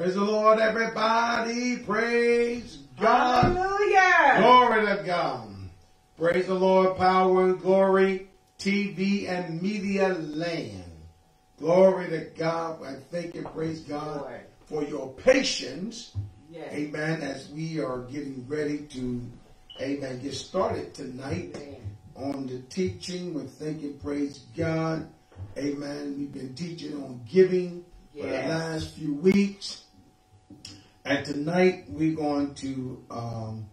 Praise the Lord, everybody. Praise God. Hallelujah. Glory to God. Praise the Lord, power and glory, TV and media land. Glory to God. I thank and praise God Lord. for your patience. Yes. Amen. As we are getting ready to, amen, get started tonight Amen. on the teaching. We thank and praise God. Amen. We've been teaching on giving for the last few weeks. And tonight we're going to um,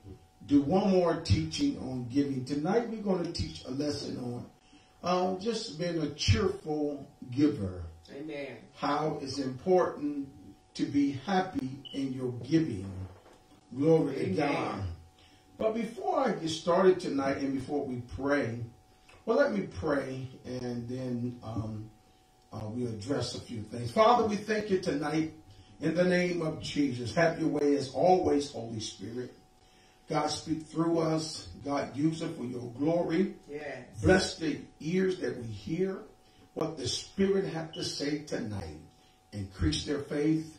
do one more teaching on giving. Tonight we're going to teach a lesson on uh, just being a cheerful giver. Amen. How it's important to be happy in your giving. Glory to Amen. God. But before I get started tonight and before we pray, well, let me pray and then um, uh, we'll address a few things. Father, we thank you tonight in the name of Jesus. Have your way as always, Holy Spirit. God, speak through us. God, use it for your glory. Yes. Bless the ears that we hear what the Spirit have to say tonight. Increase their faith,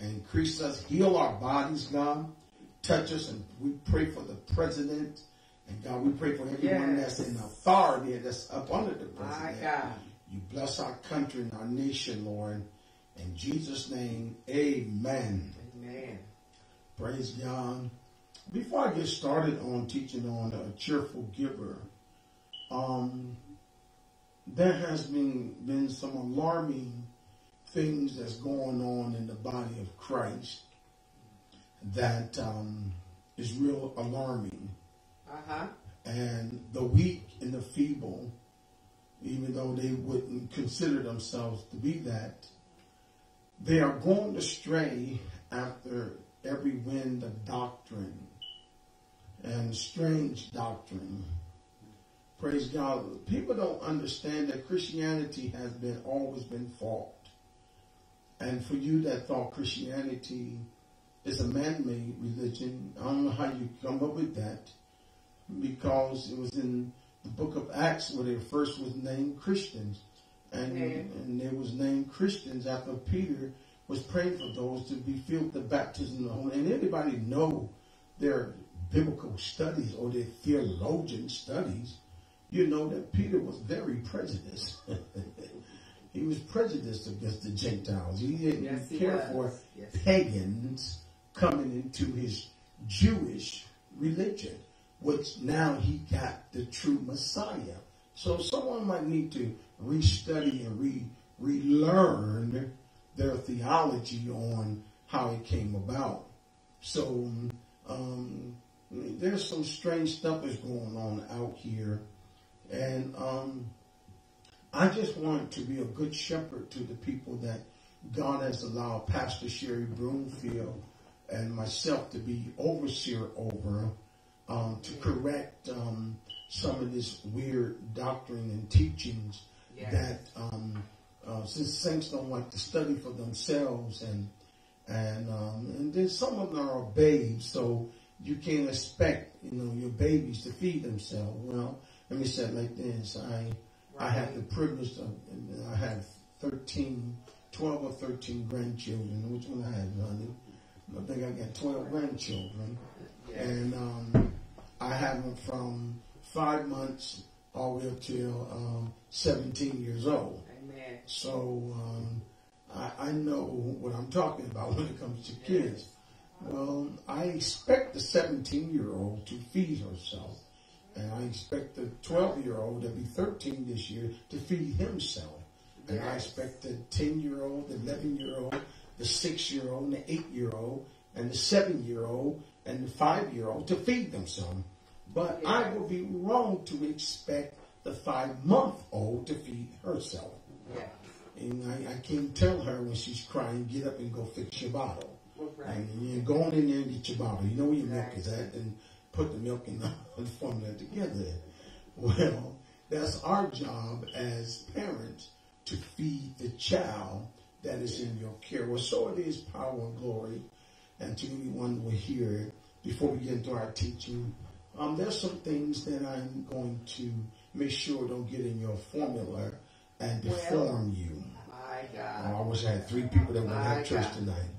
increase us, heal our bodies, God. Touch us, and we pray for the president. And God, we pray for everyone Yes. that's in authority that's up under the My president. God. You bless our country and our nation, Lord. In Jesus' name, amen. Amen. Praise God. Before I get started on teaching on a cheerful giver, um, there has been been some alarming things that's going on in the body of Christ that um, is real alarming. Uh huh. And the weak and the feeble, even though they wouldn't consider themselves to be that, they are going astray after every wind of doctrine and strange doctrine. Praise God. People don't understand that Christianity has been always been fought. And for you that thought Christianity is a man-made religion, I don't know how you come up with that because it was in the book of Acts where they first was named Christians. And, and they was named Christians after Peter was praying for those to be filled with the baptism of the Holy. And everybody know their biblical studies or their theologian studies, you know that Peter was very prejudiced. he was prejudiced against the Gentiles. He didn't Yes, he care was. for Yes. pagans coming into his Jewish religion, which now he got the true Messiah. So someone might need to restudy and re relearn their theology on how it came about. So um, there's some strange stuff that's going on out here, and um, I just want to be a good shepherd to the people that God has allowed Pastor Sherry Broomfield and myself to be overseer over um, to correct um, some of this weird doctrine and teachings That um, uh, since saints don't like to study for themselves and and um, and then some of them are babes, so you can't expect you know your babies to feed themselves. Well, let me say it like this: I I have the privilege of I have 13, 12 or thirteen grandchildren. Which one I have, honey? I think I got twelve grandchildren, and um, I have them from five months all the way up till um, 17 years old. Amen. So um, I, I know what I'm talking about when it comes to kids. Well, I expect the 17 year old to feed herself. And I expect the 12 year old to be 13 this year to feed himself. And I expect the 10 year old, the 11 year old, the 6 year old, and the 8 year old, and the 7 year old, and the 5 year old to feed themselves. But I would be wrong to expect the 5 month old to feed herself. Yes. And I, I can't tell her when she's crying, get up and go fix your bottle. Right. And you go on in there and get your bottle. You know where your milk is at, and put the milk and the formula together. Well, that's our job as parents to feed the child that is in your care. Well, so it is power and glory. And to anyone who will hear it, before we get into our teaching, um, there's some things that I'm going to make sure don't get in your formula and Well, deform you. My Oh, I God. wish I had three people that would have church God. tonight.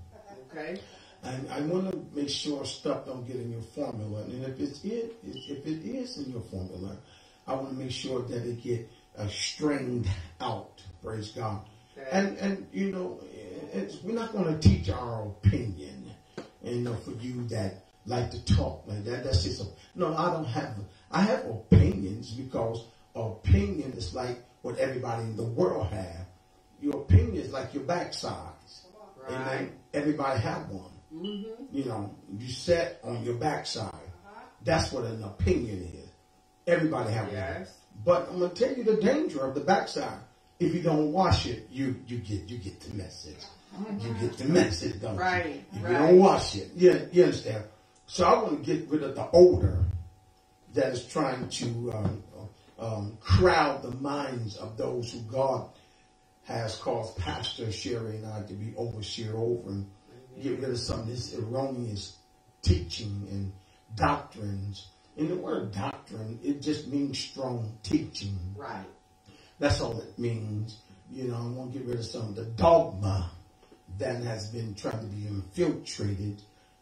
Okay. And I want to make sure stuff don't get in your formula. And if it's it, if it is in your formula, I want to make sure that it get uh, strained out. Praise God. Okay. And and you know, it's, we're not going to teach our opinion. And you know, for you that like to talk like that, that's just a, no. I don't have. I have opinions because opinion is like what everybody in the world have. Your opinion is like your backside. Right. Amen. Everybody have one. Mm-hmm. You know, you set on your backside. Uh-huh. That's what an opinion is. Everybody have one. Yes. But I'm gonna tell you the danger of the backside. If you don't wash it, you you get you get the message. You get the message, don't Right, you? If right. you don't wash it, you, you understand. So I want to get rid of the odor that is trying to um, um, crowd the minds of those who God has caused Pastor Sherry and I to be overseer over and get rid of some of this erroneous teaching and doctrines. And the word doctrine, it just means strong teaching. Right. That's all it means. You know, I want to get rid of some of the dogma that has been trying to be infiltrated.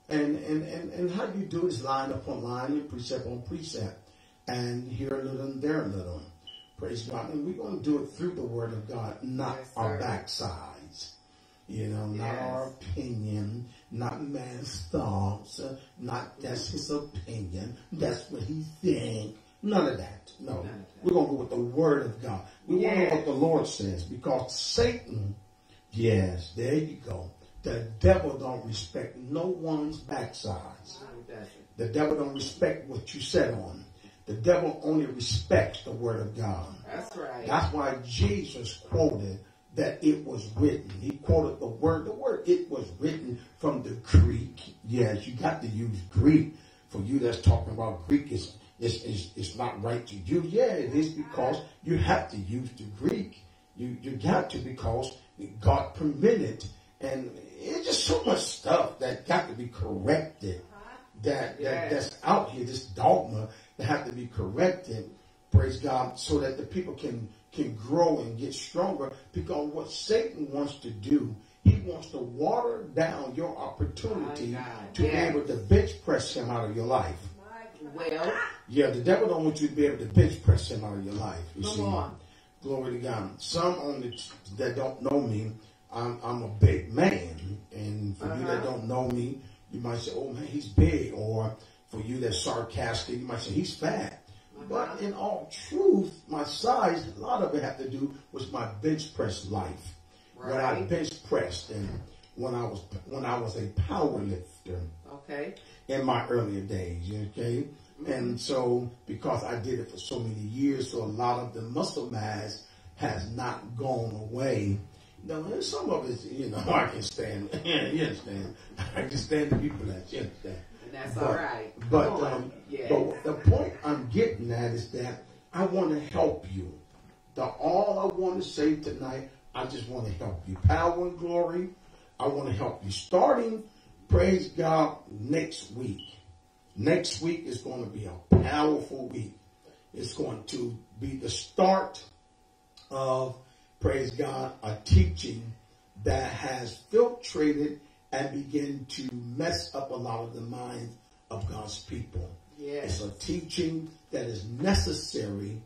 And, and, and, and how do you do is line upon line and precept on precept. And here a little and there a little. Praise God. And we're going to do it through the word of God, not Yes, our backsides. You know, not our opinion, not man's thoughts, not that's his opinion, that's what he think. None of that. No. Of that. We're going to go with the word of God. We want to Yeah. know what the Lord says because Satan, yes, there you go. The devil don't respect no one's backsides. No, it doesn't. The devil don't respect what you said on. The devil only respects the word of God. That's right. That's why Jesus quoted that it was written. He quoted the word, the word, it was written from the Greek. Yes, you got to use Greek. For you that's talking about Greek, is it's, it's, it's not right to you. Yeah, it is because you have to use the Greek. You, you got to because God permitted. And it's just so much stuff that got to be corrected that, that Yes. that's out here, this dogma that have to be corrected, praise God, so that the people can can grow and get stronger. Because what Satan wants to do, he wants to water down your opportunity to be yes. able to bench press him out of your life. Well, Yeah, the devil don't want you to be able to bench press him out of your life. You Come see, on. glory to God. Some on the that don't know me, I'm I'm a big man, and for you that Uh-huh. don't know me, you might say, "Oh man, he's big," or for you that's sarcastic, you might say he's fat. But Uh-huh. in all truth, my size, a lot of it had to do with my bench press life. When I bench pressed and when I was when I was a power lifter okay. in my earlier days, okay? And so, because I did it for so many years, so a lot of the muscle mass has not gone away. Now, there's some of it, you know, I can stand. you understand? I can stand the people that you understand. And that's But- all right. But, um, Yes. but the point I'm getting at is that I want to help you. The all I want to say tonight, I just want to help you. Power and glory. I want to help you. Starting, praise God, next week. Next week is going to be a powerful week. It's going to be the start of, praise God, a teaching that has filtrated and begin to mess up a lot of the minds of God's people. Yes. It's a teaching that is necessary,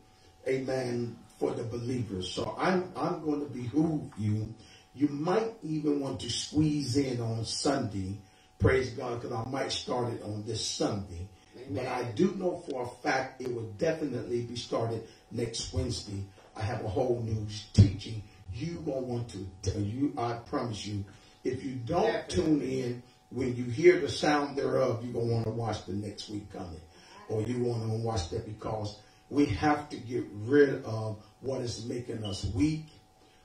amen, for the believers. So I'm I'm going to behoove you. You might even want to squeeze in on Sunday, praise God, because I might start it on this Sunday. But I do know for a fact it will definitely be started next Wednesday. I have a whole new teaching. You won't want to tell you, I promise you, if you don't Definitely. tune in, when you hear the sound thereof, you're going to want to watch the next week coming. Or you want to watch that because we have to get rid of what is making us weak,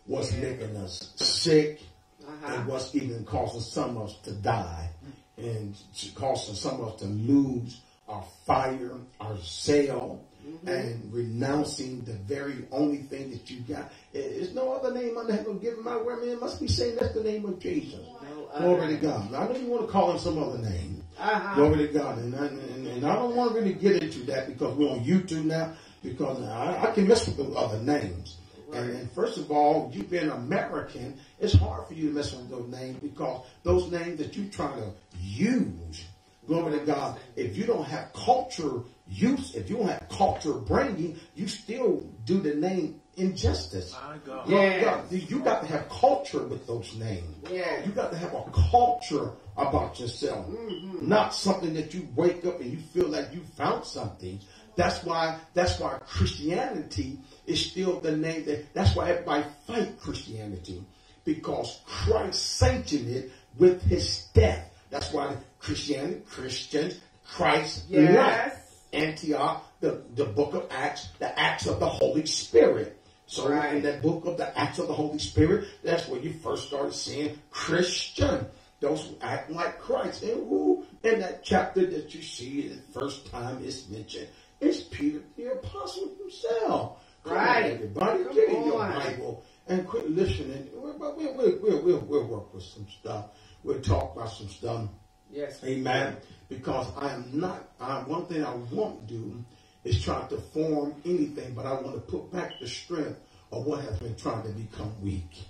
what's Yeah. making us sick, Uh-huh. and what's even causing some of us to die and causing some of us to lose our fire, our zeal, and renouncing the very only thing that you got. There's no other name under heaven given my word, man. Must be saying that's the name of Jesus. No Glory to God. I don't even want to call him some other name. Uh-huh. Glory to God. And I, and, and I don't want to really get into that because we're on YouTube now because I, I can mess with the other names. Right. And, and, first of all, you being American, it's hard for you to mess with those names because those names that you try to use, glory to God, if you don't have culture use, if you don't have culture bringing, you still do the name injustice. Yeah. You got to have culture with those names. Yeah. You got to have a culture about yourself. Mm-hmm. Not something that you wake up and you feel like you found something. That's why that's why Christianity is still the name that that's why everybody fight Christianity. Because Christ sanctioned it with his death. That's why Christianity, Christians, Christ yes. life. Antioch, the, the book of Acts, the Acts of the Holy Spirit. So right. in that book of the Acts of the Holy Spirit, that's where you first started seeing Christian. Those who act like Christ. And who in that chapter that you see the first time it's mentioned, it's Peter the apostle himself. Come right. On, everybody, Come get in your Bible and quit listening. We'll, we'll, we'll, we'll, we'll work with some stuff. We'll talk about some stuff. Yes. Amen. Because I am not, I, one thing I won't do is try to form anything, but I want to put back the strength of what has been trying to become weak.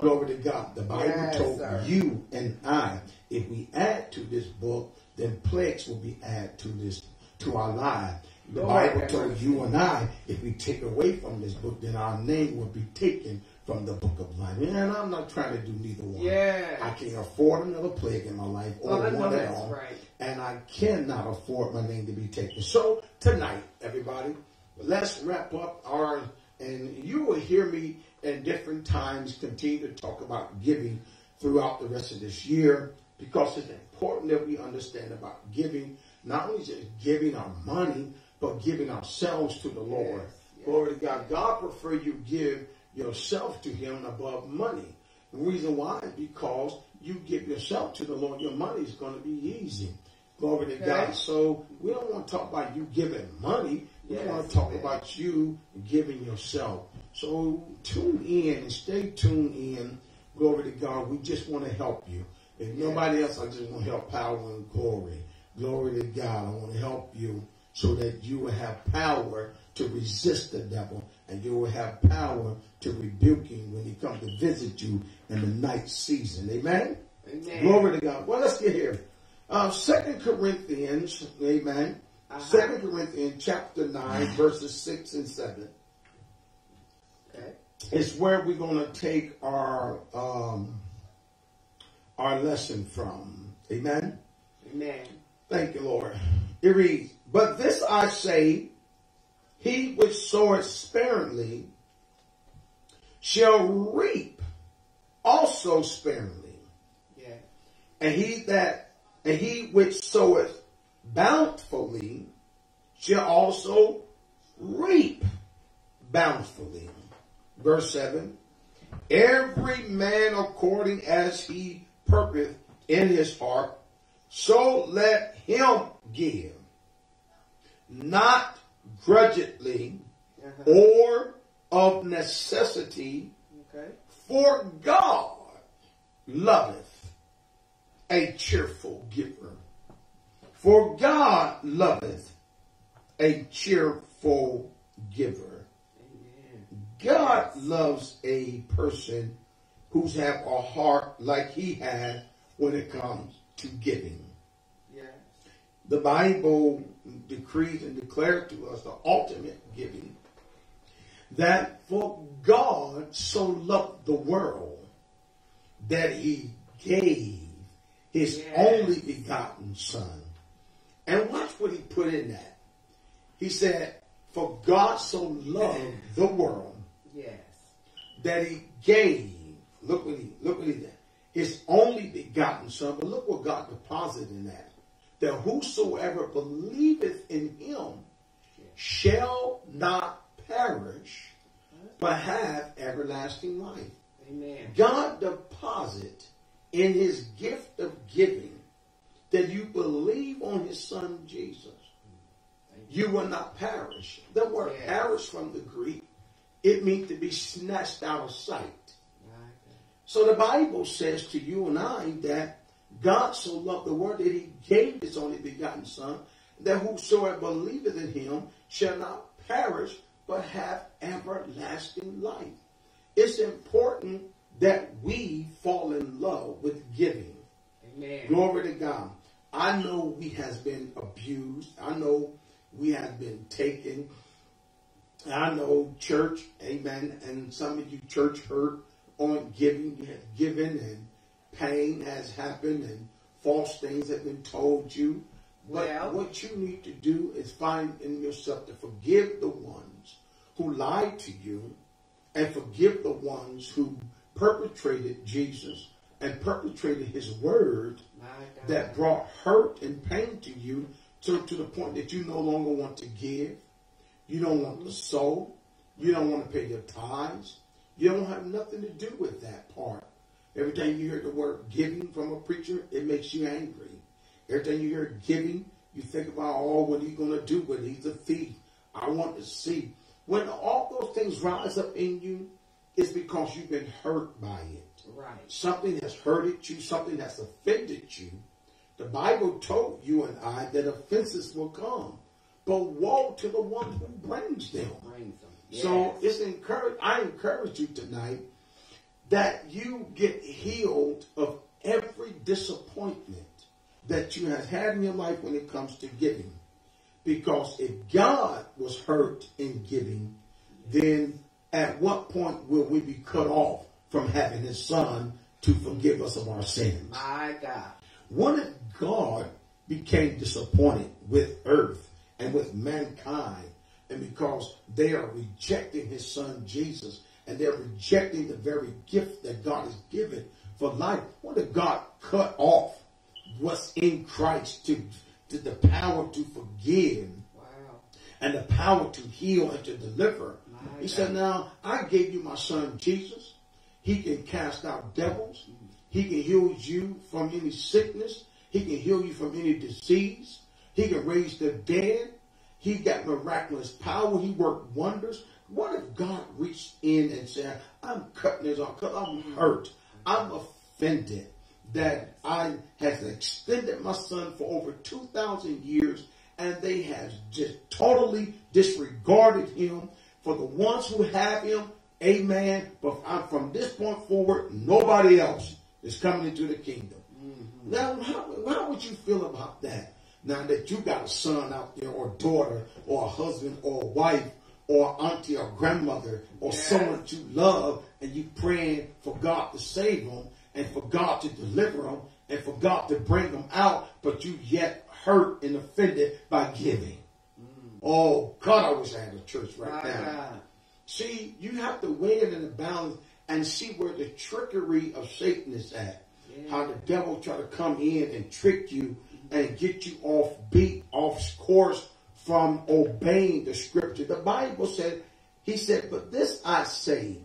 Glory to God. The Bible yes, told sir. you and I, if we add to this book, then plagues will be added to this, to our life. The Lord, Bible told you and I, if we take away from this book, then our name will be taken from the book of life. And I'm not trying to do neither one. Yeah. I can't afford another plague in my life or well, one at all. Right. And I cannot afford my name to be taken. So tonight, everybody, let's wrap up our and you will hear me in different times continue to talk about giving throughout the rest of this year because it's important that we understand about giving, not only just giving our money, but giving ourselves to the Lord. Yes, yes. Glory to God. God prefer you give yourself to him above money. The reason why is because you give yourself to the Lord, your money is going to be easy. Glory to okay. God. So we don't want to talk about you giving money. We yes, want to talk amen. about you giving yourself. So tune in and stay tuned in. Glory to God. We just want to help you. If nobody else, I just want to help power and glory. Glory to God. I want to help you so that you will have power to resist the devil and you will have power to rebuke him when he comes to visit you in the night season. Amen? Amen. Glory to God. Well, let's get here. Uh, Second Corinthians, amen. Uh-huh. Second Corinthians chapter 9, verses 6 and 7. Okay. It's where we're going to take our um, our lesson from. Amen. Amen. Thank you, Lord. It reads, But this I say, he which soweth sparingly shall reap also sparingly. Yeah. And he that and he which soweth bountifully shall also reap bountifully. Verse 7 Every man according as he purposeth in his heart, so let him give, not grudgingly uh-huh. or of necessity, okay. for God loveth a cheerful giver. For God loveth a cheerful giver. Amen. God loves a person who's have a heart like he had when it comes to giving. Yes. The Bible decrees and declares to us the ultimate giving. That for God so loved the world that he gave his only begotten son. And watch what he put in that. He said, For God so loved the world yes. that he gave, look what he look what he did, his only begotten son. But look what God deposited in that. That whosoever believeth in him shall not perish, but have everlasting life. Amen. God deposit in his gift of giving that you believe on his son Jesus, you will not perish. The word perish from the Greek, it means to be snatched out of sight. So the Bible says to you and I that God so loved the world that he gave his only begotten son, that whosoever believeth in him shall not perish, but have everlasting life. It's important that we fall in love with giving. Amen. Glory to God. I know we has been abused. I know we have been taken. I know church, amen, and some of you church hurt on giving. You have given and pain has happened and false things have been told you. But Well- what you need to do is find in yourself to forgive the ones who lied to you and forgive the ones who perpetrated Jesus and perpetrated his word that brought hurt and pain to you to, to the point that you no longer want to give. You don't want to sow. You don't want to pay your tithes. You don't have nothing to do with that part. Every time you hear the word giving from a preacher, it makes you angry. Every time you hear giving, you think about, oh, what are you going to do with it? He's a thief. I want to see. When all those things rise up in you, it's because you've been hurt by it Right. something has hurted you, something has offended you. The Bible told you and I that offenses will come, but woe to the one who brings them. Brings them. So Yes. it's encourage. I encourage you tonight that you get healed of every disappointment that you have had in your life when it comes to giving. Because if God was hurt in giving, then at what point will we be cut off from having his son to forgive us of our sins? My God. What if God became disappointed with earth and with mankind, and because they are rejecting his son Jesus and they're rejecting the very gift that God has given for life? What if God cut off what's in Christ to, to the power to forgive Wow. and the power to heal and to deliver. My he said, Now I gave you my son Jesus. He can cast out devils. He can heal you from any sickness. He can heal you from any disease. He can raise the dead. He got miraculous power. He worked wonders. What if God reached in and said, I'm cutting this off because I'm mm. hurt. I'm offended that I has extended my son for over 2,000 years and they have just totally disregarded him. For the ones who have him, amen. But I'm, from this point forward, nobody else is coming into the kingdom. Mm-hmm. Now, how, how would you feel about that? Now that you got a son out there, or daughter, or a husband, or a wife, or auntie, or grandmother, or someone that you love, and you praying for God to save them, and for God to deliver them, and for God to bring them out, but you yet hurt and offended by giving. Oh God, I wish I had a church right My now. God. See, you have to weigh it in the balance and see where the trickery of Satan is at. Yeah. How the devil try to come in and trick you and get you off beat, off course from obeying the scripture. The Bible said, he said, but this I say,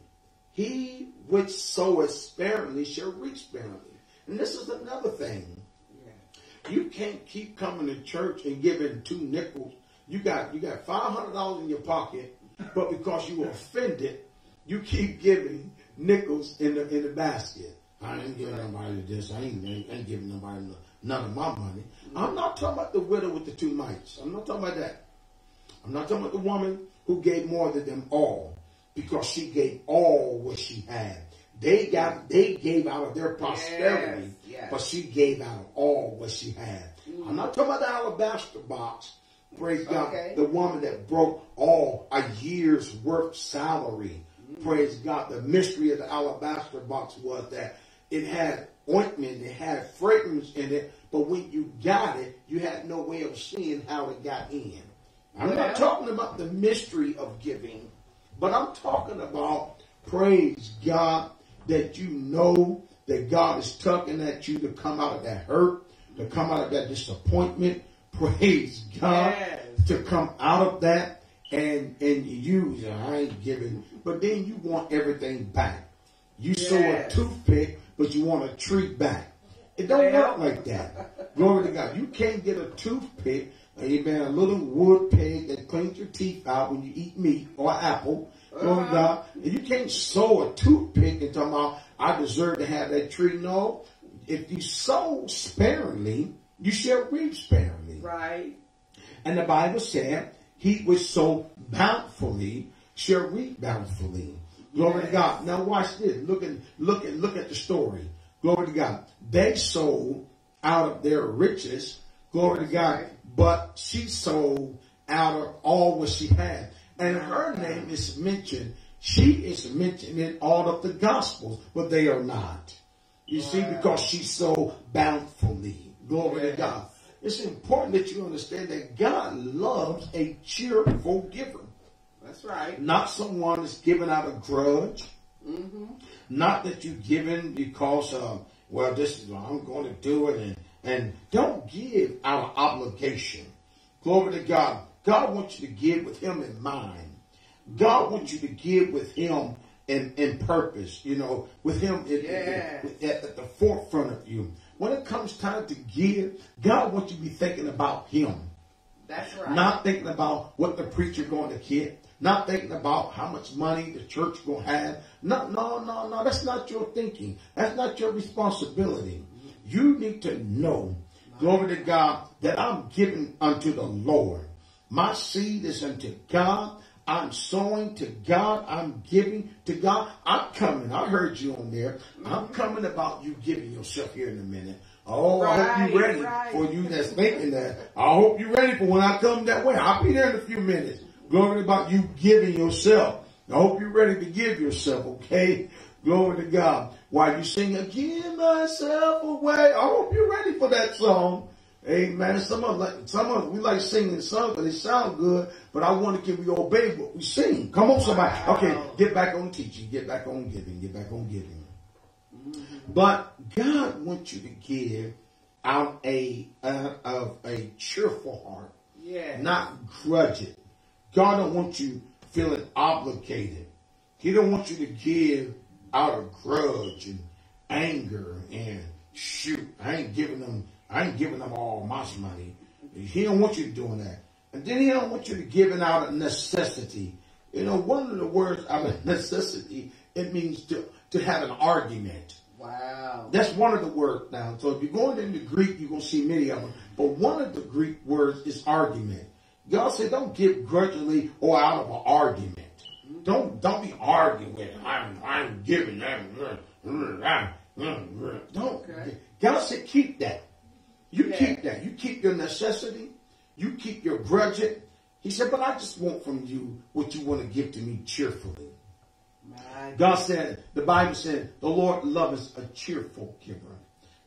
he which soweth sparingly shall reap sparingly. And this is another thing. Yeah. You can't keep coming to church and giving two nickels. You got you got five hundred dollars in your pocket, but because you were offended, you keep giving nickels in the in the basket. I ain't giving nobody this. I ain't, ain't, ain't giving nobody no- none of my money. I'm not talking about the widow with the two mites. I'm not talking about that. I'm not talking about the woman who gave more than them all because she gave all what she had. They got they gave out of their prosperity, Yes, yes. but she gave out of all what she had. Mm. I'm not talking about the alabaster box. Praise God. Okay. The woman that broke all a year's worth salary. Mm. Praise God. The mystery of the alabaster box was that it had ointment, it had fragrance in it, but when you got it, you had no way of seeing how it got in. I'm Well- not talking about the mystery of giving, but I'm talking about, praise God, that you know that God is tugging at you to come out of that hurt, to come out of that disappointment. Praise God. Yes. To come out of that and and you, you know, I ain't giving, but then you want everything back. You sow a toothpick, but you want a treat back. It don't work like that. Glory to God. You can't get a toothpick, amen, a little wood peg that cleans your teeth out when you eat meat or apple. Uh-huh. Glory to God. And you can't sow a toothpick and talk about, I deserve to have that tree. No. If you sow sparingly, you shall reap sparingly. Right. And the Bible said, he was so bountifully shall reap bountifully. Glory yes. to God. Now watch this. Look at look at look at the story. Glory to God. They sold out of their riches. Glory to God. But she sold out of all what she had. And her name is mentioned. She is mentioned in all of the gospels, but they are not. You see, because she's so bountifully. Glory yeah. to God. It's important that you understand that God loves a cheerful giver. That's right. Not someone that's giving out a grudge. Mm-hmm. Not that you're giving because, uh, well, this is what I'm going to do it. And, and don't give out of obligation. Glory to God. God wants you to give with Him in mind. God wants you to give with Him in, in purpose, you know, with Him in, yes. in, at, at the forefront of you. When it comes time to give, God wants you to be thinking about Him. That's right. Not thinking about what the preacher going to get. Not thinking about how much money the church going to have. No, no, no, no. That's not your thinking. That's not your responsibility. You need to know, glory to God, that I'm giving unto the Lord. My seed is unto God. I'm sowing to God. I'm giving to God. I'm coming. I heard you on there. I'm mm-hmm. coming about you giving yourself here in a minute. Oh, right, I hope you're ready right. for you that's thinking that. I hope you're ready for when I come that way. I'll be there in a few minutes. Glory about you giving yourself. I hope you're ready to give yourself, okay? Glory to God. While you sing, give myself away. I hope you're ready for that song. Amen. Some of like some of we like singing songs, but they sound good. But I want to give we obey what we sing. Come on, somebody. Okay, get back on teaching. Get back on giving. Get back on giving. But God wants you to give out a uh, of a cheerful heart. Yeah. Not grudge it. God don't want you feeling obligated. He don't want you to give out of grudge and anger and shoot. I ain't giving them I ain't giving them all my money. He don't want you doing that. And then he don't want you to give it out of necessity. You know, one of the words out of necessity, it means to, to have an argument. Wow. That's one of the words now. So if you're going into Greek, you're going to see many of them. But one of the Greek words is argument. God said, don't give grudgingly or out of an argument. Don't don't be arguing with I'm I'm giving that. Don't. Mm, mm, mm, okay. God said, keep that. You yeah. keep that. You keep your necessity. You keep your grudging. He said, but I just want from you what you want to give to me cheerfully. God said, the Bible said, the Lord loves a cheerful giver.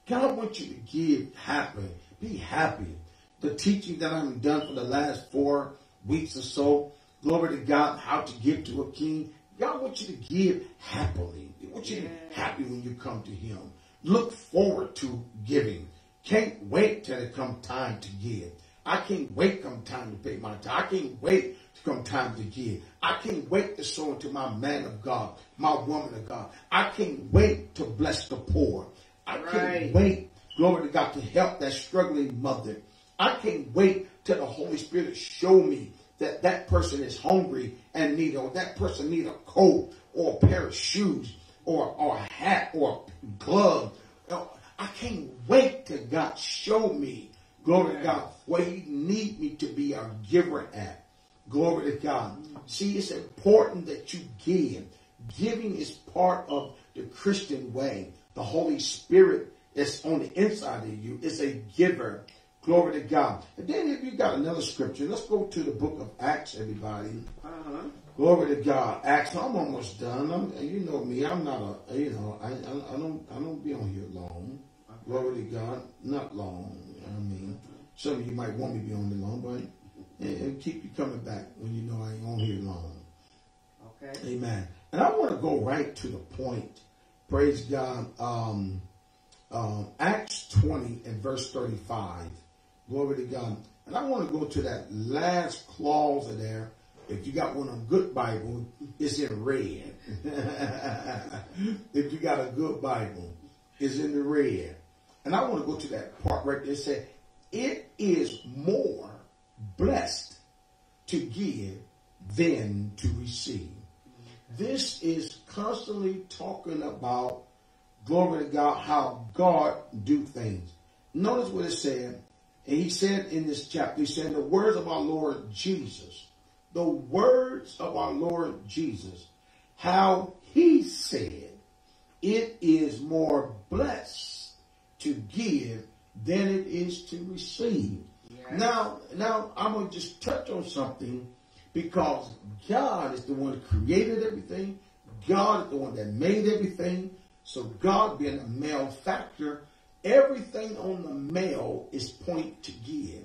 God wants you to give happy. Be happy. The teaching that I've done for the last four weeks or so, glory to God, how to give to a king. God wants you to give happily. He wants you to be happy when you come to him. Look forward to giving. Can't wait till it come time to give. I can't wait come tithe to pay my time. I can't wait to come time to give. I can't wait to sow into my man of God, my woman of God. I can't wait to bless the poor. I right. can't wait, glory to God, to help that struggling mother. I can't wait till the Holy Spirit show me that that person is hungry and need, or that person need a coat or a pair of shoes or, or a hat or a glove oh, I can't wait till God show me, glory to God, where He need me to be a giver at. Glory to God. See, it's important that you give. Giving is part of the Christian way. The Holy Spirit is on the inside of you. It's a giver. Glory to God. And then if you got another scripture, let's go to the book of Acts, everybody. Uh-huh. Glory to God. Acts, I'm almost done. I'm, you know me. I'm not a, you know, I, I, I don't, I don't be on here long. Glory to God. Not long. I mean, some of you might want me to be on here long, but and keep you coming back when you know I ain't on here long. Okay. Amen. And I want to go right to the point. Praise God. Um, um, Acts 20 and verse 35. Glory to God. And I want to go to that last clause of there. If you got one of good Bible, it's in red. if you got a good Bible, it's in the red. And I want to go to that part right there. It said, it is more blessed to give than to receive. This is constantly talking about glory to God, how God do things. Notice what it said. And he said in this chapter, he said, the words of our Lord Jesus, the words of our Lord Jesus, how he said, it is more blessed to give than it is to receive. Yes. Now, now I'm going to just touch on something because God is the one that created everything. God is the one that made everything. So God being a male factor, everything on the male is point to give.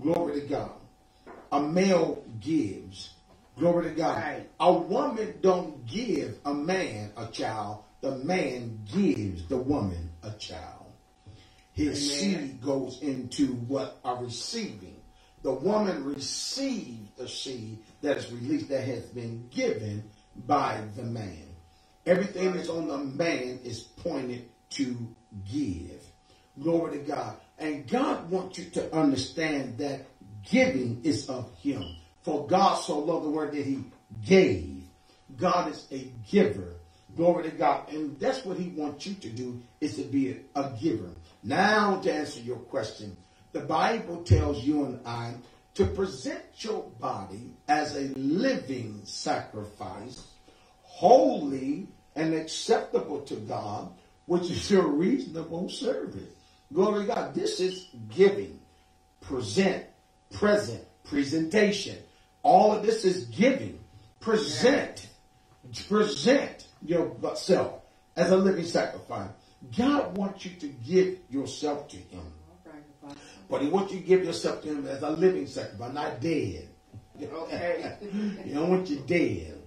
Glory to God. A male gives. Glory to God. Right. A woman don't give a man a child. The man gives the woman a child. His Amen. seed goes into what are receiving. The woman receives the seed that is released, that has been given by the man. Everything that's on the man is pointed to give. Glory to God. And God wants you to understand that giving is of Him. For God so loved the word that He gave. God is a giver. Glory to God. And that's what He wants you to do is to be a, a giver. Now to answer your question, the Bible tells you and I to present your body as a living sacrifice, holy and acceptable to God, which is your reasonable service. Glory to God. This is giving, present, present, presentation. All of this is giving. Present, present yourself as a living sacrifice. God wants you to give yourself to Him. All right, Apostle. But he wants you to give yourself to him as a living sacrifice, not dead. Okay. you don't want you dead.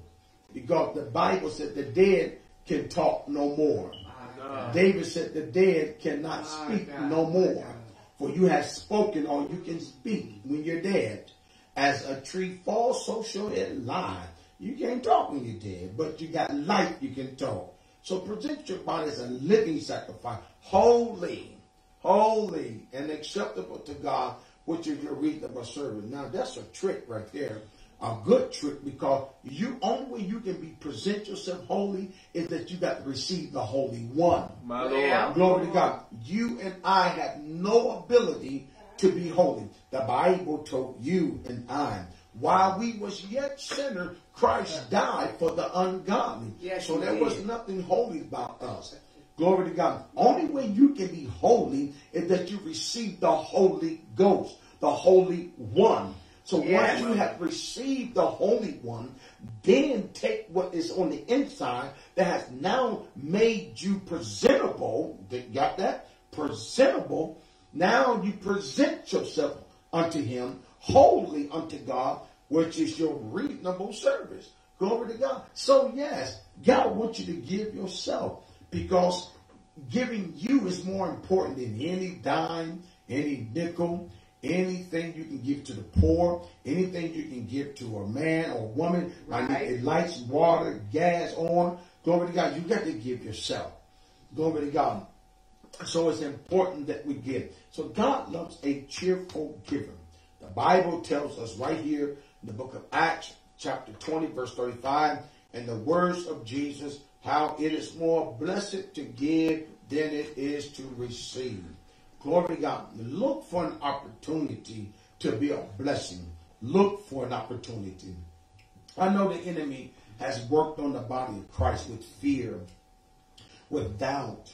Because the Bible said the dead can talk no more. David said the dead cannot My speak God, no more. For you have spoken or you can speak when you're dead. As a tree falls, so shall it lie. You can't talk when you're dead, but you got life, you can talk. So present your body as a living sacrifice, holy, holy, and acceptable to God, which is your reasonable service. Now that's a trick right there. A good trick because you only way you can be present yourself holy is that you got to receive the Holy One. My Yeah. Lord. Glory to God. You and I have no ability to be holy. The Bible told you and I, while we was yet sinners, Christ died for the ungodly. Yes, so he there was nothing holy about us. Glory to God. Only way you can be holy is that you receive the Holy Ghost, the Holy One. So Yes. once you have received the Holy One, then take what is on the inside that has now made you presentable. Got that? Presentable. Now you present yourself unto Him, holy unto God, which is your reasonable service. Glory to God. So yes, God wants you to give yourself because giving you is more important than any dime, any nickel, anything you can give to the poor, anything you can give to a man or woman, like Right. it lights, water, gas on. Glory to God. You got to give yourself. Glory to God. So it's important that we give. So God loves a cheerful giver. The Bible tells us right here in the book of Acts, chapter 20, verse 35, and the words of Jesus, how it is more blessed to give than it is to receive. Glory to God. Look for an opportunity to be a blessing. Look for an opportunity. I know the enemy has worked on the body of Christ with fear, with doubt,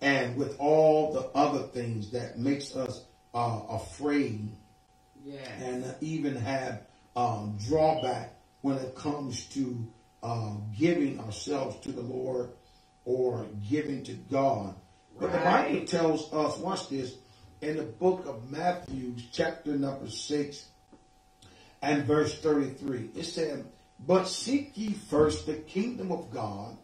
and with all the other things that makes us uh, afraid Yes. and even have um, drawback when it comes to uh, giving ourselves to the Lord or giving to God. But the Bible tells us, watch this, in the book of Matthew, chapter number 6 and verse 33. It said, But seek ye first the kingdom of God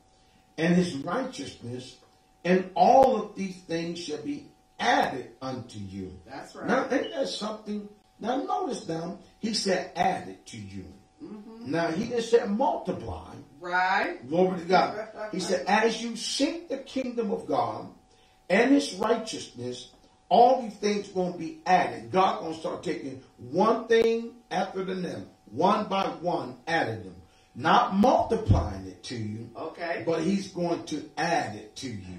and his righteousness, and all of these things shall be added unto you. That's right. Now, ain't that something? Now, notice now, he said added to you. Mm-hmm. Now, he didn't say multiply. Right. Glory to God. He said, as you seek the kingdom of God and his righteousness, all these things going to be added. God going to start taking one thing after the next, one by one, adding them. Not multiplying it to you, Okay. but he's going to add it to you.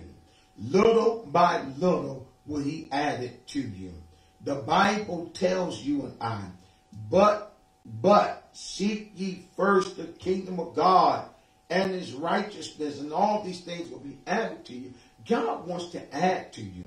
Little by little will he add it to you. The Bible tells you and I, but, but seek ye first the kingdom of God and his righteousness, and all these things will be added to you. God wants to add to you.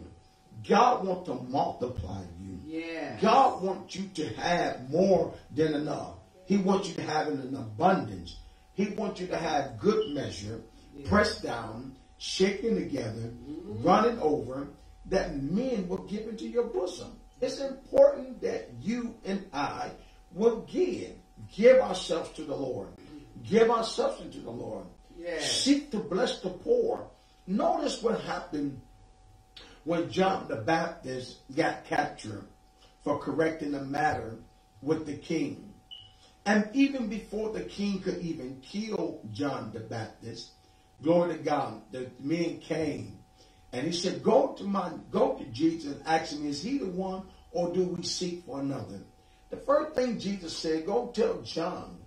God wants to multiply you. Yeah. God wants you to have more than enough. He wants you to have it in abundance. He wants you to have good measure, pressed down, shaken together, mm-hmm. running over, that men will give into your bosom. It's important that you and I will give. Give ourselves to the Lord. Mm-hmm. Give ourselves into the Lord. Yes. Seek to bless the poor. Notice what happened when John the Baptist got captured for correcting the matter with the king. And even before the king could even kill John the Baptist, glory to God, the men came and he said, Go to my go to Jesus and ask him, is he the one or do we seek for another? The first thing Jesus said, Go tell John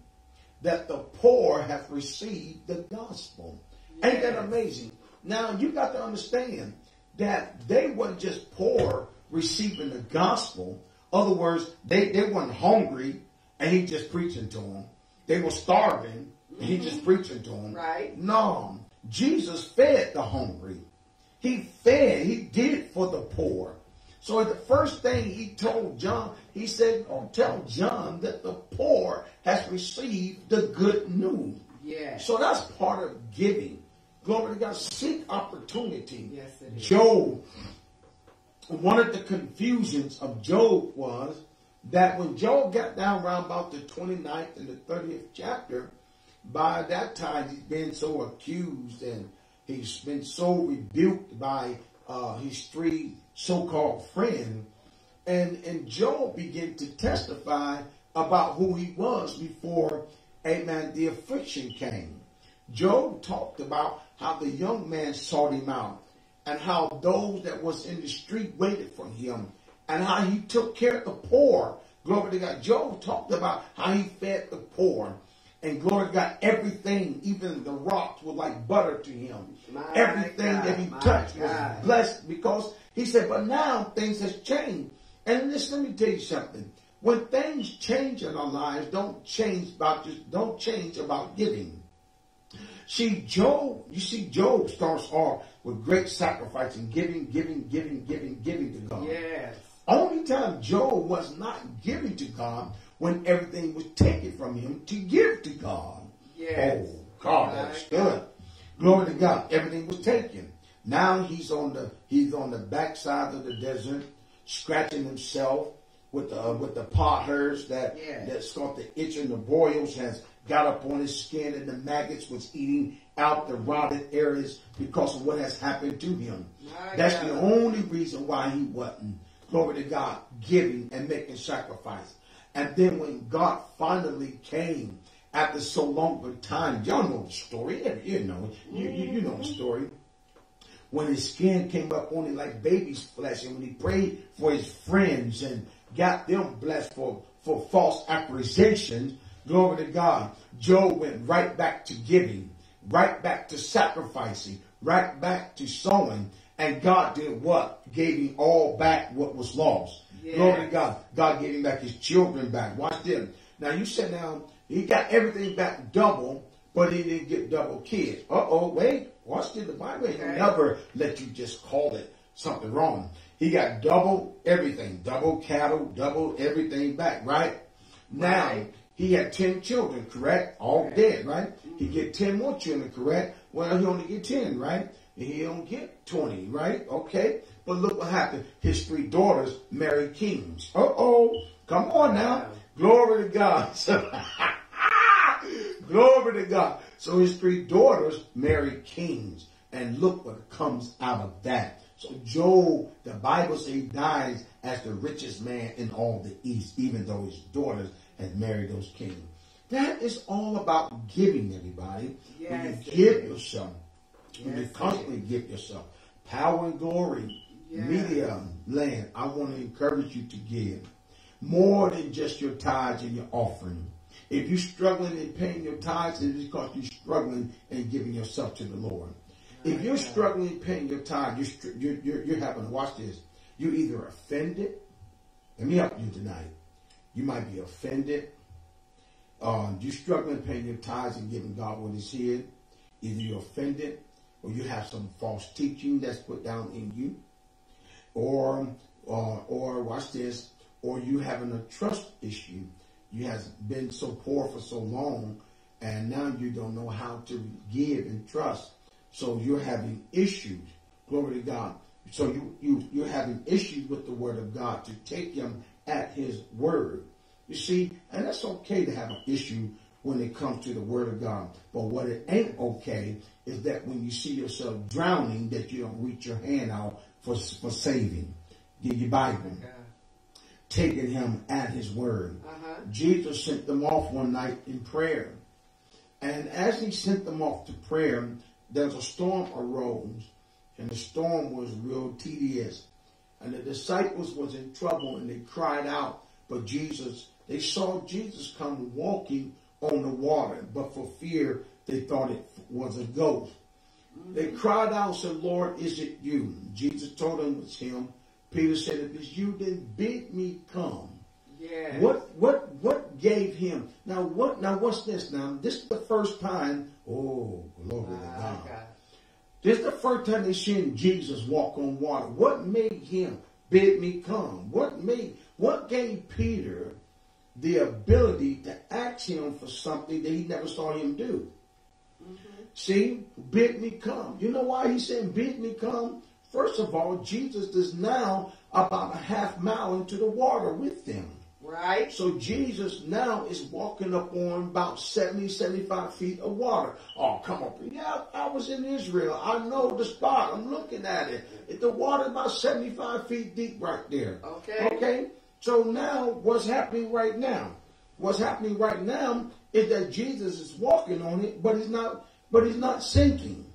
that the poor have received the gospel. Ain't that amazing? Now you got to understand that they weren't just poor receiving the gospel. Other words, they, they weren't hungry and he just preaching to them. They were starving and he just mm-hmm. preaching to them. Right. No, Jesus fed the hungry. He fed, he did it for the poor. So the first thing he told John, he said, oh, tell John that the poor has received the good news. Yes. So that's part of giving. Glory to God. Seek opportunity. Yes, it is. Job, one of the confusions of Job was that when Job got down around about the 29th and the 30th chapter, by that time he's been so accused and he's been so rebuked by uh, his three so-called friends. And, and Job began to testify about who he was before, amen, the affliction came. Job talked about how the young man sought him out and how those that was in the street waited for him and how he took care of the poor. Glory to God. Job talked about how he fed the poor. And glory to God, everything, even the rocks, were like butter to him. My everything God, that he touched was blessed because he said, but now things has changed. And listen, let me tell you something. When things change in our lives, don't change about just don't change about giving. See, Job, you see, Job starts off with great sacrifice and giving, giving, giving, giving, giving to God. Yes. Only time Job was not giving to God when everything was taken from him to give to God. Yes. Oh, God, that's good. Glory to God. Everything was taken. Now he's on the he's on the backside of the desert, scratching himself with the with the potters that Yeah. that's got the itch and the boils has got up on his skin and the maggots was eating out the rotted areas because of what has happened to him. My That's God. the only reason why he wasn't, glory to God, giving and making sacrifice. And then when God finally came after so long of a time, y'all know the story, you know, you, you, you know the mm-hmm. story. When his skin came up on him like baby's flesh, and when he prayed for his friends and got them blessed for, for false accusations, glory to God, Job went right back to giving, right back to sacrificing, right back to sowing, and God did what? Gave him all back what was lost. Yeah. Glory to God. God gave him back his children back. Watch this. Now you said now he got everything back double, but he didn't get double kids. Uh oh, wait. Watch this. The Bible ain't never let you just call it something wrong. He got double everything, double cattle, double everything back, right? Now Right. He had ten children, correct? All dead, right? He get ten more children, correct? Well, he only get ten, right? He don't get twenty, right? Okay. But look what happened. His three daughters married kings. Uh oh. Come on now. Glory to God. Glory to God. So his three daughters married kings. And look what comes out of that. So Job, the Bible says he dies as the richest man in all the East, even though his daughters had married those kings. That is all about giving, everybody. when you Yes, give is. yourself, when Yes, you it constantly give yourself power and glory, Yes. media, land, I want to encourage you to give more than just your tithes and your offering. If you're struggling in paying your tithes, it is because you're struggling in giving yourself to the Lord. If you're struggling in paying your tithe, you're, str- you're, you're, you're having, watch this, you're either offended Let me help you tonight. You might be offended. Uh, you struggling paying your tithes and giving God what is His. Either you're offended or you have some false teaching that's put down in you, or or or watch this, or you having a trust issue. You has been so poor for so long, and now you don't know how to give and trust. So you're having issues. Glory to God. So you you you're having issues with the Word of God to take Him at His word. You see, and that's okay to have an issue when it comes to the Word of God. But what it ain't okay is that when you see yourself drowning, that you don't reach your hand out for, for saving. Get your Bible. Taking him at his word. Uh-huh. Jesus sent them off one night in prayer. And as he sent them off to prayer, there's a storm arose. And the storm was real tedious. And the disciples was in trouble and they cried out. But Jesus, they saw Jesus come walking on the water. But for fear, they thought it was a ghost. They cried out, said, Lord, is it you? Jesus told them it was him. Peter said, if it's you, then bid me come. Yeah. What what what gave him now what now what's this now? This is the first time oh glory to ah, God. God. This is the first time they seen Jesus walk on water. What made him bid me come? What made what gave Peter the ability to ask him for something that he never saw him do? Mm-hmm. See, bid me come. You know why he said bid me come? First of all, Jesus is now about a half mile into the water with them. Right? So Jesus now is walking up on about 70, 75 feet of water. Oh, come on. Yeah, I was in Israel. I know the spot. I'm looking at it. It- The water about 75 feet deep right there. Okay. Okay. So now what's happening right now? What's happening right now is that Jesus is walking on it, but he's not, but he's not sinking.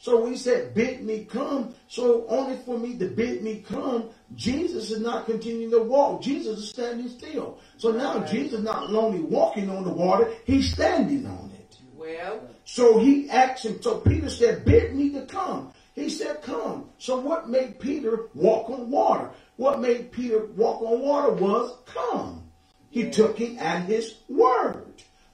So he said, bid me come. So only for me to bid me come, Jesus is not continuing to walk. Jesus is standing still. So now Right. Jesus not only walking on the water, he's standing on it. Well, So he asked him, so Peter said, bid me to come. He said, come. So what made Peter walk on water? What made Peter walk on water was come. He Yeah. took him at his word.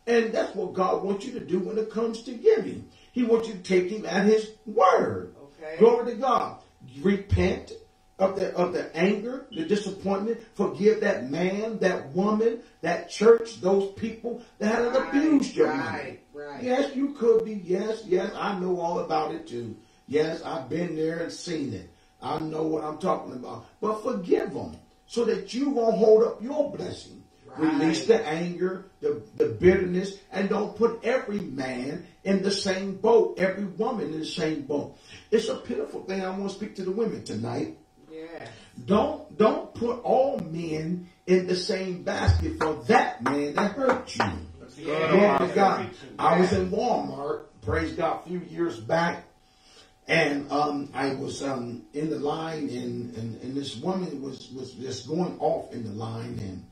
And that's what God wants you to do when it comes to giving. He wants you to take him at his word. Okay. Glory to God. Repent of the of the anger, the disappointment. Forgive that man, that woman, that church, those people that Right, abused your right, money. right. Yes, you could be. Yes, yes, I know all about it too. Yes, I've been there and seen it. I know what I'm talking about. But forgive them so that you won't hold up your blessing. Right. Release the anger, the, the bitterness, and don't put every man in the same boat, every woman in the same boat. It's a pitiful thing. I want to speak to the women tonight. yeah. Don't don't put all men in the same basket for that man that hurt you. Yeah. Glory to God. I was in Walmart, praise God, a few years back, and um, I was um, in the line, and, and, and this woman was, was just going off in the line, and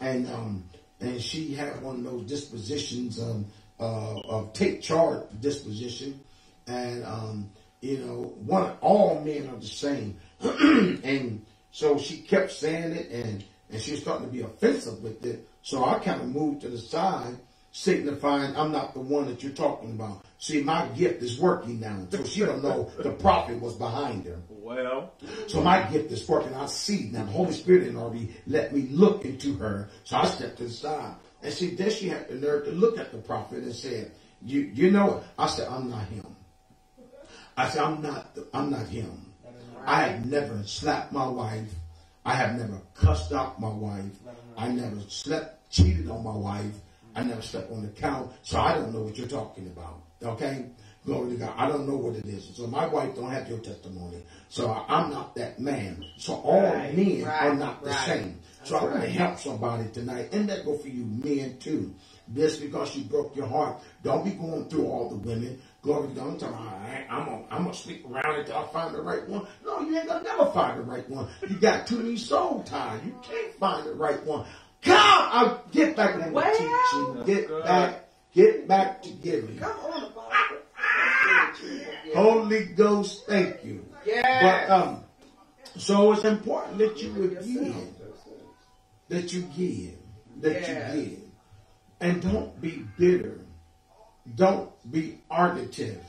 and um, and she had one of those dispositions um, uh, of take charge disposition, and um, you know, one all men are the same, and so she kept saying it, and and she was starting to be offensive with it. So I kind of moved to the side, signifying I'm not the one that you're talking about. See, my gift is working now, so she don't know the prophet was behind her. Well, So my gift is working. I see now. The Holy Spirit had already let me look into her. So I stepped to the side. And see, then she had the nerve to look at the prophet and said, you, you know? I said, I'm not him. I said, I'm not, I'm not him. I have never slapped my wife. I have never cussed out my wife. I never slept, cheated on my wife. I never slept on the couch. So I don't know what you're talking about. Okay? Glory to God. I don't know what it is. So my wife don't have your testimony. So I- I'm not that man. So all Right, men are not the right. same. So I want to help somebody tonight. And that go for you men too. Just because you broke your heart. Don't be going through all the women. Glory to God. I'm talking, all right, I'm gonna, I'm gonna sleep around until I find the right one. No, you ain't gonna never find the right one. You got too many soul ties. You can't find the right one. Come I'll get back on the Well, teaching. Get good. back, get back to giving. Come on, Apostle. That's good, Jesus. Holy Ghost, thank you. Yeah. But um, so it's important that you would give. that you give, that Yes. you give. And don't be bitter. Don't be argumentative.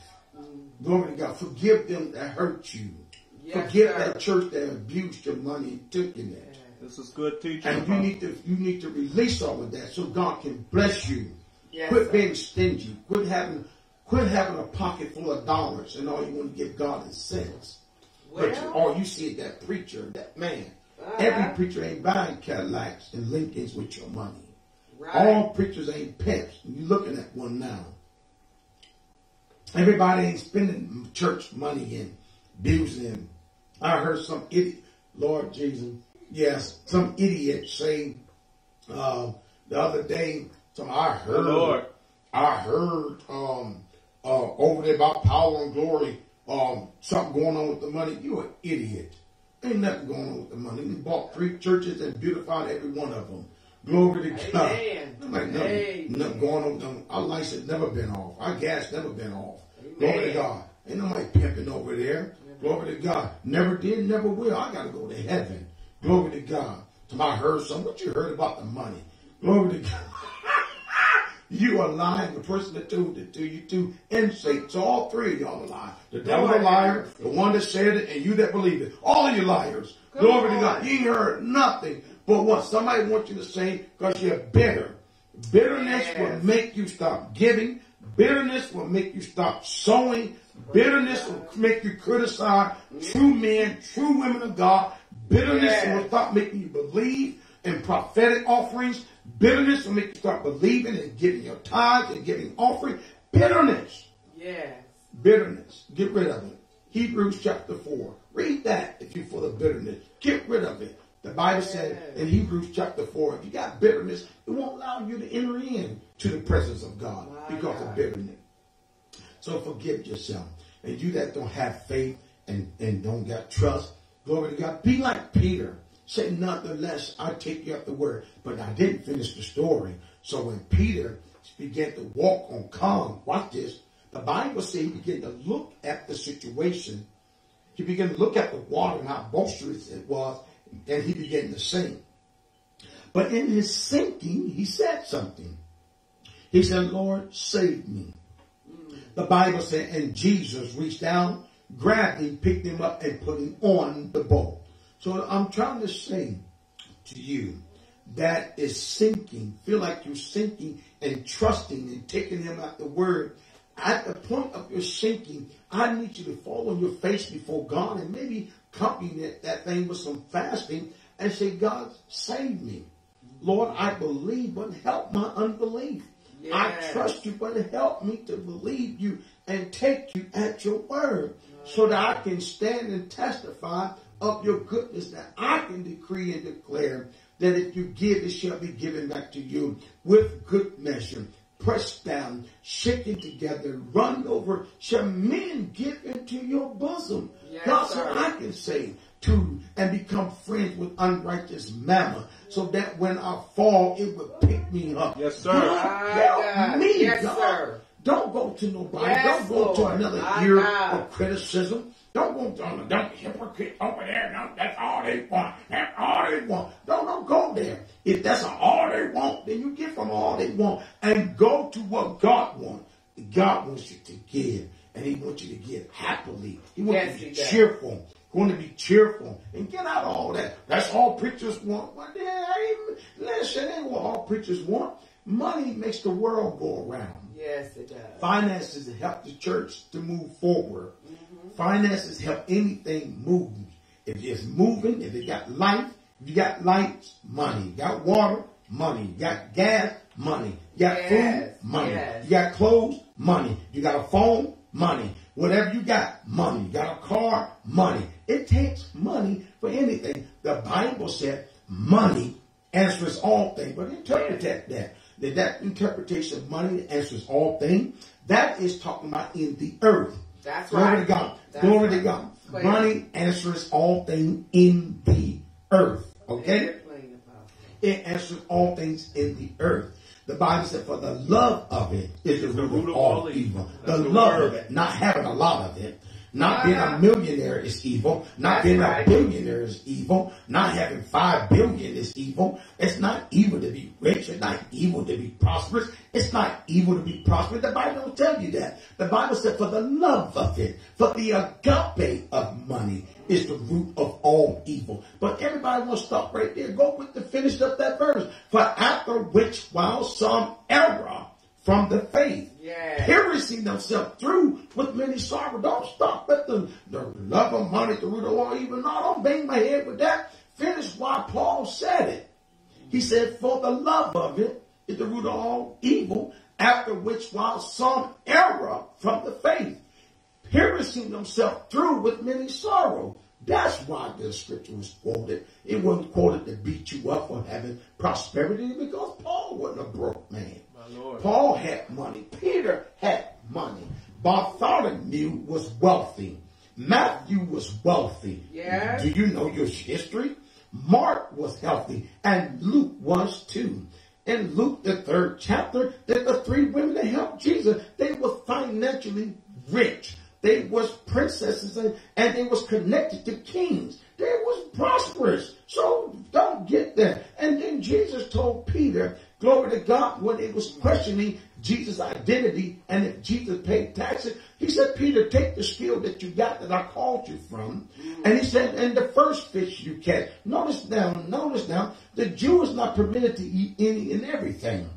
Glory to God. Forgive them that hurt you. Yes, Forgive sir. that church that abused your money and took in it. This is good teaching. And you need to you need to release all of that so God can bless you. Yes, quit sir. being stingy. Quit having quit having a pocket full of dollars and all you want to give God is cents. but you, all you see is that preacher, that man. Uh-huh. Every preacher ain't buying Cadillacs and Lincolns with your money. Right. All preachers ain't pimps. You're looking at one now. Everybody ain't spending church money and abusing him. I heard some idiot, Lord Jesus, yes, some idiot say uh, the other day, some I heard, Lord. I heard um, uh, over there about power and glory, um, something going on with the money. You an idiot. Ain't nothing going on with the money. We bought three churches and beautified every one of them. Glory to God. Amen. I'm like, nothing, Amen. nothing going on. Nothing. Our lights have never been off. Our gas never been off. Glory to Amen. God. Ain't nobody pimping over there. Glory to God. Never did, never will. I got to go to heaven. Glory to God. Somebody heard something. What you heard about the money? Glory to God. You are lying. The person that told it to you, too, and Satan. So all three of y'all are lying. The devil's a liar, the one that said it, and you that believe it. All of you liars. Come Glory to. God. You ain't heard nothing but what somebody wants you to say because you're bitter. Bitterness Yes. will make you stop giving. Bitterness will make you stop sowing. Bitterness will make you criticize true men, true women of God. Bitterness Yes. will stop making you believe in prophetic offerings. Bitterness will make you start believing and giving your tithes and giving offering. Bitterness. Yes. Bitterness. Get rid of it. Hebrews chapter 4. Read that if you're full of bitterness. Get rid of it. The Bible said in Hebrews chapter 4, if you got bitterness, it won't allow you to enter in to the presence of God My because of bitterness. So forgive yourself. And you that don't have faith and, and don't got trust, glory to God, be like Peter. Say, nonetheless, I take you up the word. But I didn't finish the story. So when Peter began to walk on calm, watch this. The Bible says he began to look at the situation. He began to look at the water and how boisterous it was, and he began to sink. But in his sinking, he said something. He said, Lord, save me. The Bible said, and Jesus reached down, grabbed him, picked him up, and put him on the boat. So I'm trying to say to you that is sinking, feel like you're sinking and trusting and taking him at the word. At the point of your sinking, I need you to fall on your face before God and maybe accompany that, that thing with some fasting and say, God, save me. Lord, I believe, but help my unbelief. I trust you, but help me to believe you and take you at your word so that I can stand and testify of your goodness, that I can decree and declare that if you give, it shall be given back to you with good measure. Pressed down, shaken together, run over, shall men give into your bosom. Yes, God said. I can say to and become friends with unrighteous mammon so that when I fall, it will pick me up. Yes, sir. God, help God. me, Yes, God. sir. Don't go to nobody. Yes, don't go to another My ear God. of criticism. Don't go to don't hypocrite over there. No, that's all they want. That's all they want. Don't don't go there. If that's all they want, then you get from all they want and go to what God wants. God wants you to give, and He wants you to give happily. He wants Yes, you to be cheerful. He wants to be cheerful and get out of all that. That's all preachers want. Well, yeah, ain't- listen, ain't what all preachers want. Money makes the world go around. Yes, it does. Finances help the church to move forward. Mm-hmm. Finances help anything move. If it's moving, if it got life, you got lights, money. You got water, money. You got gas, money. You got Yes, food, money. yes. You got clothes, money. You got a phone, money. Whatever you got, money. You got a car, money. It takes money for anything. The Bible said money answers all things. But interpret that, that. That, that interpretation of money answers all things, that is talking about in the earth. That's Glory right. to God. That's Glory to. God. Clear. Money answers all things in the earth. Okay? Very plain, Apostle. It answers all things in the earth. The Bible said, for the love of it is the root of all evil. The the love word. of it, not having a lot of it. Not being a millionaire is evil. Not That's being right. a billionaire is evil. Not having five billion is evil. It's not evil to be rich. It's not evil to be prosperous. It's not evil to be prosperous. The Bible don't tell you that. The Bible said for the love of it, for the agape of money is the root of all evil. But everybody wants to stop right there. Go with the finish of that verse. For after which while some error from the faith Yes. piercing themselves through with many sorrow. Don't stop at the, the love of money, the root of all evil. No, don't bang my head with that. Finish why Paul said it. He said, for the love of it is the root of all evil, after which while some error from the faith, piercing themselves through with many sorrow. That's why the scripture was quoted. It wasn't quoted to beat you up for having prosperity because Paul wasn't a broke man. Lord. Paul had money. Peter had money. Bartholomew was wealthy. Matthew was wealthy. Yes. Do you know your history? Mark was healthy and Luke was too. In Luke, the third chapter, that the three women that helped Jesus. They were financially rich. They was princesses and, and they was connected to kings. They was prosperous. So don't get that. And then Jesus told Peter, glory to God, when they was questioning Jesus' identity and if Jesus paid taxes, he said, Peter, take the skill that you got that I called you from. Mm. And he said, and the first fish you catch. Notice now, notice now, the Jew is not permitted to eat any and everything.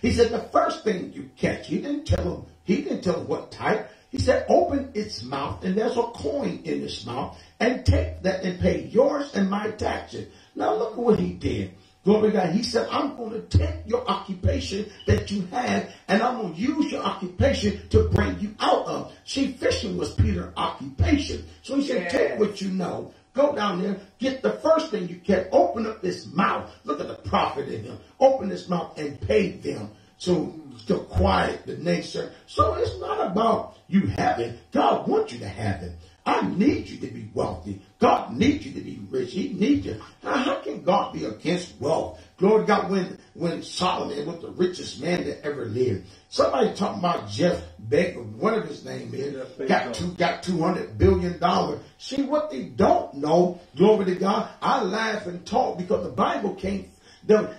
He said the first thing you catch, he didn't tell him, he didn't tell him what type. He said, open its mouth and there's a coin in its mouth and take that and pay yours and my taxes. Now look at what he did. Glory to God. He said, I'm going to take your occupation that you had and I'm going to use your occupation to bring you out of. See, fishing was Peter's occupation. So he said, Yes. take what you know. Go down there, get the first thing you can, open up his mouth. Look at the prophet in him. Open his mouth and pay them. So to quiet the nation. So it's not about you having. God wants you to have it. I need you to be wealthy. God needs you to be rich. He needs you. How, how can God be against wealth? Glory to God when, when Solomon was the richest man that ever lived. Somebody talking about Jeff Bezos, whatever his name is, Jeff got two, got 200 billion dollars. See what they don't know. Glory to God. I laugh and talk because the Bible can't, the,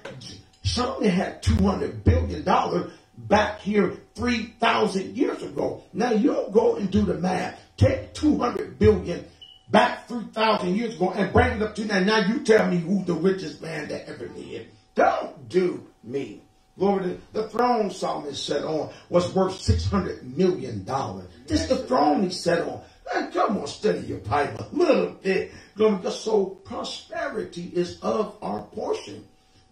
Solomon had 200 billion dollars back here 3,000 years ago. Now you don't go and do the math. Take 200 billion back 3,000 years ago and bring it up to now. Now you tell me who's the richest man that ever lived. Don't do me. Glory the throne Solomon sat on was worth 600 million dollars. This the throne he sat on. Man, come on, study your Bible a little bit. Glory to. So prosperity is of our portion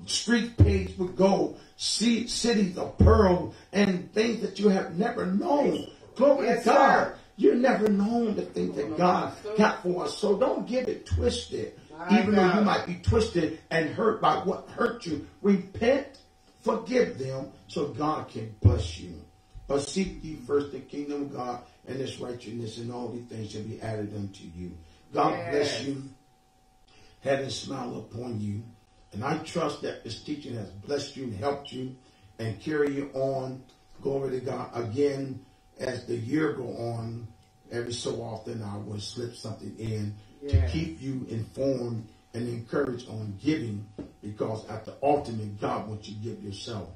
street paved with gold, see, cities of pearl, and things that you have never known. Glory Yes, to God. sir. You never known the things that God got for us. So don't get it twisted. Even though you might be twisted and hurt by what hurt you, repent, forgive them, so God can bless you. But seek ye first the kingdom of God and his righteousness, and all these things shall be added unto you. God bless you. Heaven smile upon you. And I trust that this teaching has blessed you and helped you and carry you on. Glory to God. Again, as the year go on, every so often I will slip something in to keep you informed and encouraged on giving because at the ultimate, God wants you to give yourself.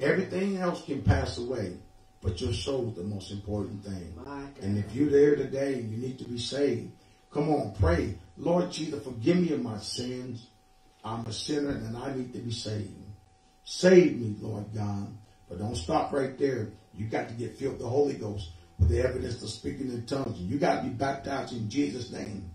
Everything else can pass away, but your soul is the most important thing. And if you're there today and you need to be saved, come on, pray. Lord Jesus, forgive me of my sins. I'm a sinner and I need to be saved. Save me, Lord God. But don't stop right there. You got to get filled with the Holy Ghost with the evidence of speaking in tongues. You got to be baptized in Jesus' name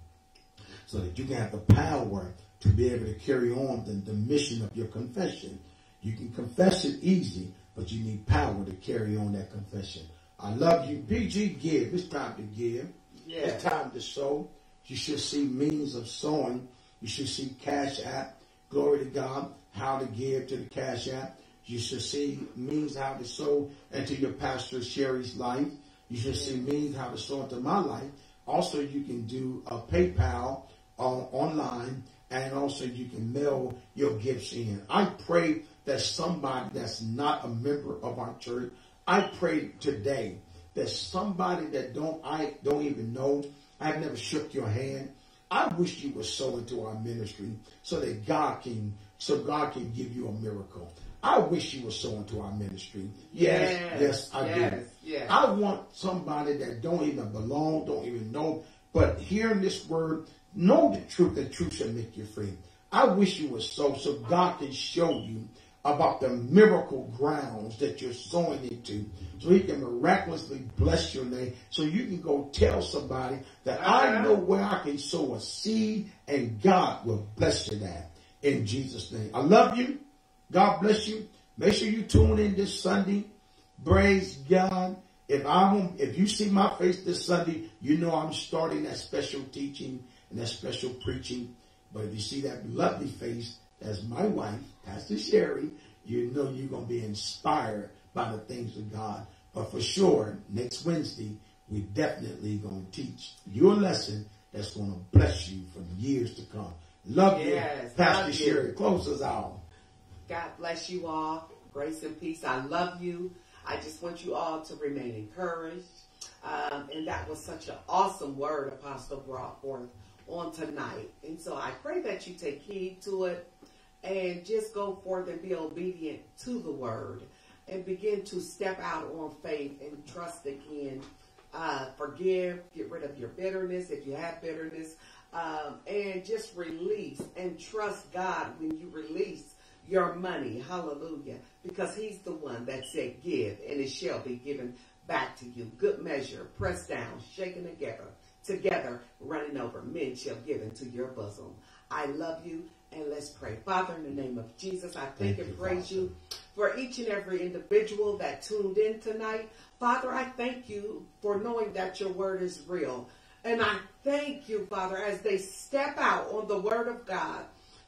so that you can have the power to be able to carry on the, the mission of your confession. You can confess it easy, but you need power to carry on that confession. I love you. PG, give. It's time to give. Yeah. It's time to sow. You should see means of sowing. You should see Cash App. Glory to God. How to give to the Cash App. You should see means how to sow into your pastor Sherry's life. You should see means how to sow into my life. Also, you can do a PayPal uh, online, and also you can mail your gifts in. I pray that somebody that's not a member of our church, I pray today that somebody that don't I don't even know, I've never shook your hand. I wish you would sow into our ministry so that God can so God can give you a miracle. I wish you were sowing to our ministry. Yes, yes, Yes, I do. yes, yes. I want somebody that don't even belong, don't even know, but hearing this word, know the truth, and truth shall make you free. I wish you were sow so God can show you about the miracle grounds that you're sowing into so he can miraculously bless your name so you can go tell somebody that I Uh-huh. know where I can sow a seed and God will bless you that in Jesus name. I love you. God bless you. Make sure you tune in this Sunday. Praise God. If I'm, if you see my face this Sunday, you know I'm starting that special teaching and that special preaching. But if you see that lovely face, that's my wife, Pastor Sherry, you know you're going to be inspired by the things of God. But for sure, next Wednesday, we definitely going to teach you a lesson that's going to bless you for years to come. Love Yes, you, Pastor love you. Sherry. Close us out. God bless you all. Grace and peace. I love you. I just want you all to remain encouraged. Um, and that was such an awesome word Apostle brought forth on tonight. And so I pray that you take heed to it and just go forth and be obedient to the word and begin to step out on faith and trust again. Uh, forgive, get rid of your bitterness if you have bitterness, um, and just release and trust God when you release your money. Hallelujah. Because he's the one that said give and it shall be given back to you. Good measure, pressed down, shaken together, together, running over. Men shall give into your bosom. I love you and let's pray. Father, in the name of Jesus, I thank, Thank and you, praise Father. you for each and every individual that tuned in tonight. Father, I thank you for knowing that your word is real. And I thank you, Father, as they step out on the word of God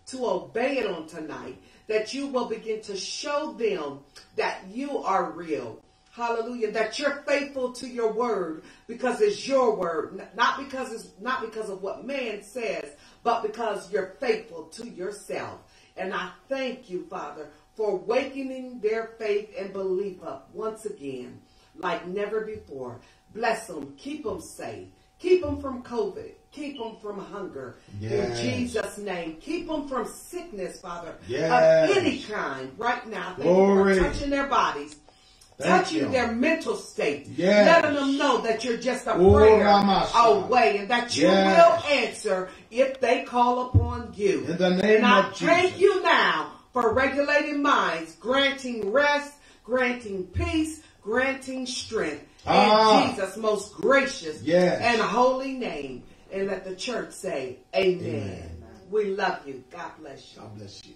to obey it on tonight, that you will begin to show them that you are real. Hallelujah. That you're faithful to your word because it's your word, not because it's not because of what man says, but because you're faithful to yourself. And I thank you, Father, for awakening their faith and belief up once again, like never before. Bless them, keep them safe, keep them from COVID, keep them from hunger. Yes. In Jesus' name, keep them from sickness, Father, Yes. of any kind. Right now, thank Glory. you for touching their bodies. Thank touching you. their mental state, Yes. letting them know that you're just a Oh, prayer away, and that you Yes. will answer if they call upon you. In the name and I of thank you now for regulating minds, granting rest, granting peace, granting strength. Ah. In Jesus' most gracious Yes. and holy name. And let the church say, Amen. Amen. We love you. God bless you. God bless you.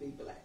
Be blessed.